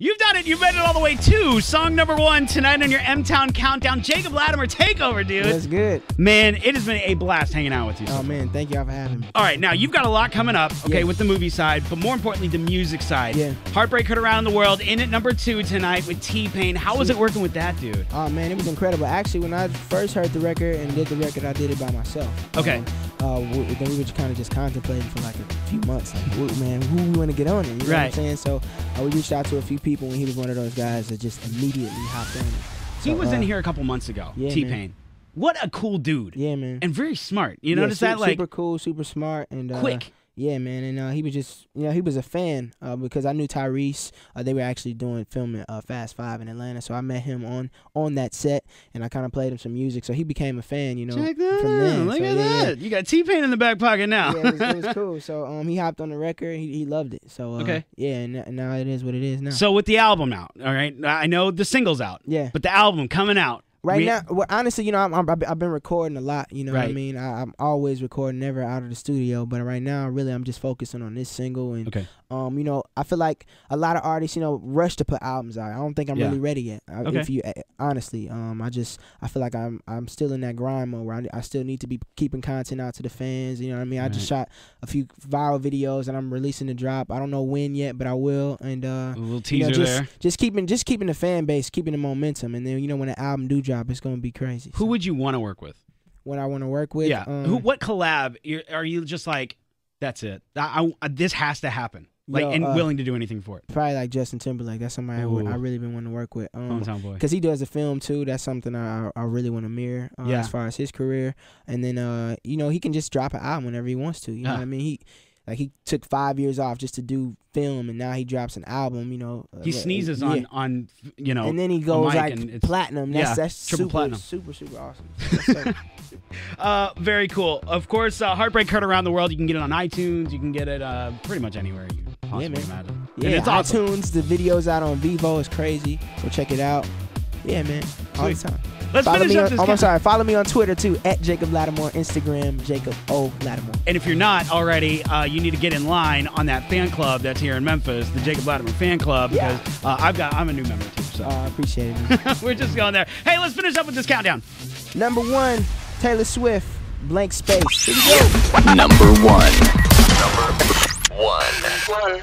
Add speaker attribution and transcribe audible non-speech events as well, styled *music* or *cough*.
Speaker 1: You've done it. You've made it all the way to song number one tonight on your M Town Countdown. Jacob Latimore takeover, dude.
Speaker 2: That's good.
Speaker 1: Man, it has been a blast hanging out with you.
Speaker 2: Oh man, thank y'all for having me.
Speaker 1: All right, now you've got a lot coming up, okay,
Speaker 2: Yeah.
Speaker 1: with the movie side, but more importantly, the music side.
Speaker 2: Yeah.
Speaker 1: Heartbreak Heard Around the World in at number two tonight with T Pain. How was it working with that, dude?
Speaker 2: Oh man, it was incredible. Actually, when I first heard the record and did the record, I did it by myself.
Speaker 1: Okay.
Speaker 2: Um, uh, we, then we were just kind of just contemplating for like a few months, like, man, who we want to get on it? You know what I'm
Speaker 1: Right.
Speaker 2: saying? So uh, we reached out to a few people, and he was one of those guys that just immediately hopped in. it.
Speaker 1: He
Speaker 2: So,
Speaker 1: was in
Speaker 2: uh,
Speaker 1: here a couple months ago,
Speaker 2: yeah,
Speaker 1: T
Speaker 2: man.
Speaker 1: Pain. What a cool dude.
Speaker 2: Yeah, man.
Speaker 1: And very smart. You
Speaker 2: Yeah,
Speaker 1: notice that? Like,
Speaker 2: super cool, super smart, and uh,
Speaker 1: quick.
Speaker 2: Yeah, man, and uh, he was just, you know, he was a fan uh, because I knew Tyrese. Uh, they were actually doing filming uh, Fast Five in Atlanta, so I met him on on that set, and I kind of played him some music, so he became a fan, you know,
Speaker 1: Check that
Speaker 2: from then.
Speaker 1: Look
Speaker 2: So,
Speaker 1: at
Speaker 2: yeah, yeah.
Speaker 1: that. You got T Pain in the back pocket now.
Speaker 2: yeah, it was, it was *laughs* cool. So um, he hopped on the record. He, he loved it. So uh,
Speaker 1: Okay.
Speaker 2: yeah, and, and now it is what it is now.
Speaker 1: So with the album out, all right. I know the single's out,
Speaker 2: yeah.
Speaker 1: but the album coming out
Speaker 2: Right
Speaker 1: we-
Speaker 2: now, well, honestly, you know, I'm, I'm, I've been recording a lot. You know what I mean? I, I'm always recording, never out of the studio. But right now, really, I'm just focusing on this single. And
Speaker 1: Okay.
Speaker 2: um, you know, I feel like a lot of artists, you know, rush to put albums out. I don't think I'm
Speaker 1: Yeah.
Speaker 2: really ready yet. I-
Speaker 1: Okay.
Speaker 2: If you uh, honestly, um, I just I feel like I'm I'm still in that grind mode where I, I still need to be keeping content out to the fans. You know what I mean? I just shot a few viral videos and I'm releasing the drop. I don't know when yet, but I will. And uh,
Speaker 1: A little
Speaker 2: you
Speaker 1: teaser
Speaker 2: know, just
Speaker 1: there.
Speaker 2: just keeping just keeping the fan base, keeping the momentum, and then you know when the album do drop, it's gonna be crazy.
Speaker 1: Who
Speaker 2: So,
Speaker 1: would you want to work with?
Speaker 2: What I want to work with?
Speaker 1: yeah.
Speaker 2: um,
Speaker 1: Who? What collab? Are you just like, that's it? I, I- this has to happen. Like,
Speaker 2: Yo,
Speaker 1: and
Speaker 2: uh,
Speaker 1: willing to do anything for it.
Speaker 2: Probably like Justin Timberlake. That's somebody I,
Speaker 1: Ooh.
Speaker 2: I really been wanting to work with. Um,
Speaker 1: Hometown boy.
Speaker 2: Cause he does a film too. That's something I I really want to mirror uh,
Speaker 1: Yeah.
Speaker 2: as far as his career. And then uh you know he can just drop an album whenever he wants to. You know what I mean? He like he took five years off just to do film, and now he drops an album. You know uh,
Speaker 1: He
Speaker 2: uh,
Speaker 1: sneezes
Speaker 2: yeah.
Speaker 1: on on you know.
Speaker 2: and then he goes like platinum. That's
Speaker 1: yeah,
Speaker 2: that's
Speaker 1: triple
Speaker 2: super,
Speaker 1: platinum.
Speaker 2: super super awesome. *laughs* So- *laughs*
Speaker 1: Uh, very cool. Of course, uh, Heartbreak Heard Around the World. You can get it on iTunes. You can get it uh, pretty much anywhere you possibly
Speaker 2: man.
Speaker 1: imagine.
Speaker 2: yeah,
Speaker 1: and it's awesome.
Speaker 2: iTunes. The videos out on Vevo is crazy. Go check it out. Yeah, man, all the time.
Speaker 1: Let's
Speaker 2: follow
Speaker 1: finish
Speaker 2: me
Speaker 1: up
Speaker 2: on,
Speaker 1: this.
Speaker 2: oh, I'm sorry. Follow me on Twitter too at Jacob Latimore, Instagram Jacob O Latimore.
Speaker 1: And if you're not already, uh, you need to get in line on that fan club that's here in Memphis, the Jacob Latimore fan club,
Speaker 2: Yeah.
Speaker 1: because uh, I've got I'm a new member too. So
Speaker 2: Uh, I appreciate it. *laughs*
Speaker 1: we're just going there. Hey, let's finish up with this countdown.
Speaker 2: Number one, Taylor Swift, Blank Space. Here we go.
Speaker 3: Number one.
Speaker 4: One.